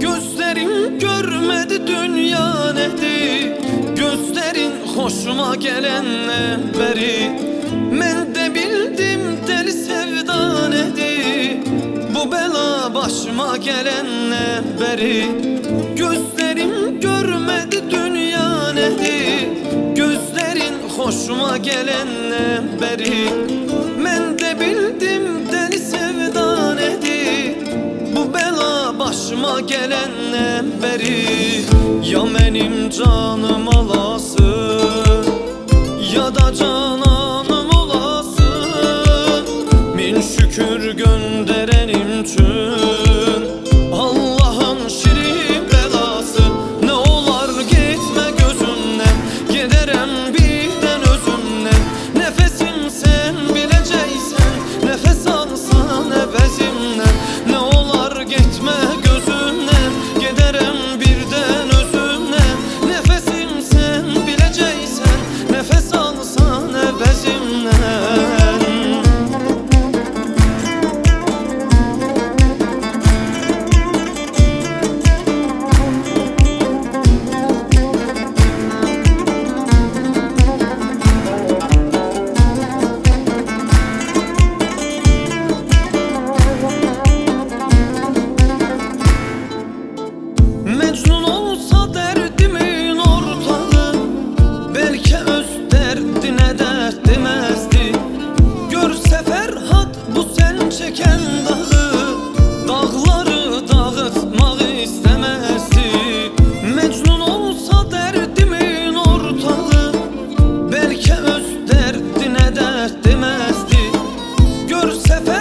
Gözlerim görmedi dünya neydi Gözlerin hoşuma gelen beri Ben de bildim deli sevda neydi Bu bela başıma gelen beri Gözlerim görmedi dünya neydi Gözlerin hoşuma gelen beri başıma gelenden beri Ya benim canım alası sefer